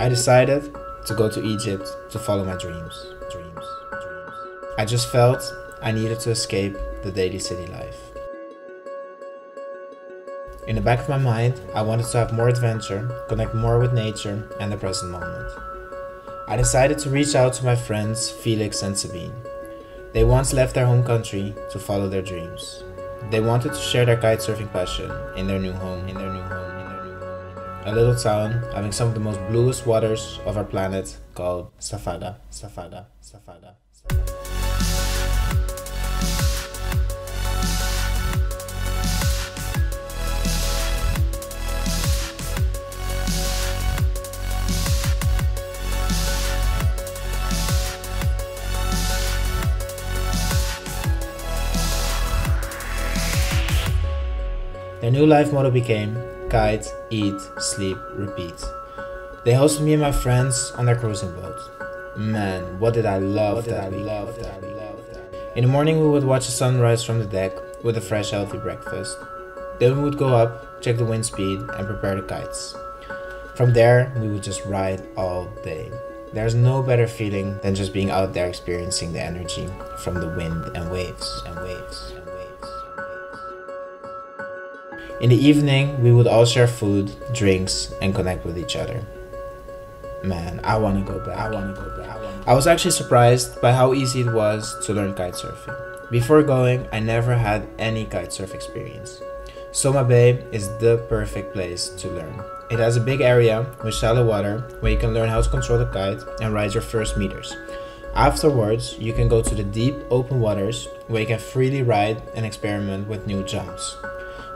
I decided to go to Egypt to follow my dreams. Dreams. Dreams. I just felt I needed to escape the daily city life. In the back of my mind, I wanted to have more adventure, connect more with nature and the present moment. I decided to reach out to my friends Felix and Sabine. They once left their home country to follow their dreams. They wanted to share their kitesurfing passion in their new home, in their new home, A little town having some of the most bluest waters of our planet called Safaga, Safaga, Safaga. Safaga. Their new life motto became kite, eat, sleep, repeat. They hosted me and my friends on their cruising boat. Man, what did I love what that I love that I love that. In the morning we would watch the sunrise from the deck with a fresh healthy breakfast. Then we would go up, check the wind speed and prepare the kites. From there, we would just ride all day. There's no better feeling than just being out there experiencing the energy from the wind and waves and waves and waves. In the evening, we would all share food, drinks, and connect with each other. Man, I want to go back. I want to go back. I was actually surprised by how easy it was to learn kitesurfing. Before going, I never had any kitesurf experience. Soma Bay is the perfect place to learn. It has a big area with shallow water where you can learn how to control the kite and ride your first meters. Afterwards, you can go to the deep open waters where you can freely ride and experiment with new jumps.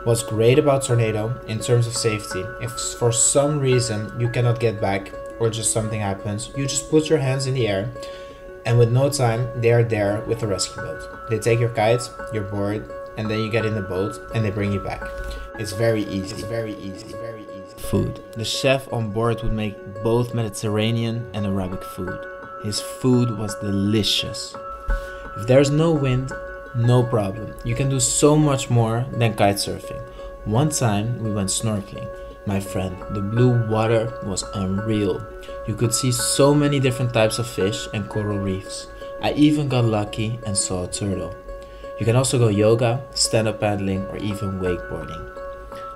What's great about Tornado in terms of safety, if for some reason you cannot get back or just something happens, you just put your hands in the air and with no time they are there with a rescue boat. They take your kite, your board, and then you get in the boat and they bring you back. It's very easy. It's very easy. Very easy. Food. The chef on board would make both Mediterranean and Arabic food. His food was delicious. If there's no wind, no problem. You can do so much more than kite surfing. One time we went snorkeling. My friend, the blue water was unreal. You could see so many different types of fish and coral reefs. I even got lucky and saw a turtle. You can also go yoga, stand up paddling, or even wakeboarding.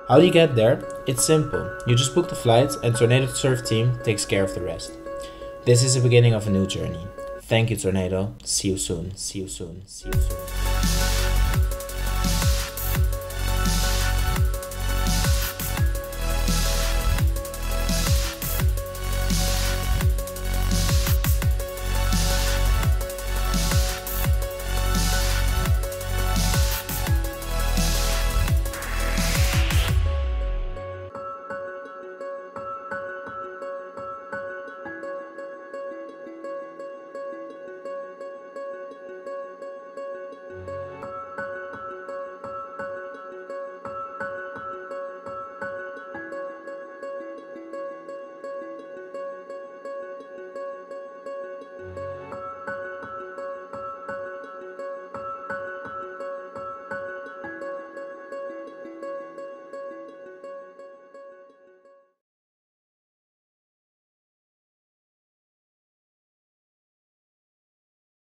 How do you get there? It's simple. You just book the flight and Tornado Surf Team takes care of the rest. This is the beginning of a new journey. Thank you, Tornado. See you soon. See you soon. See you soon.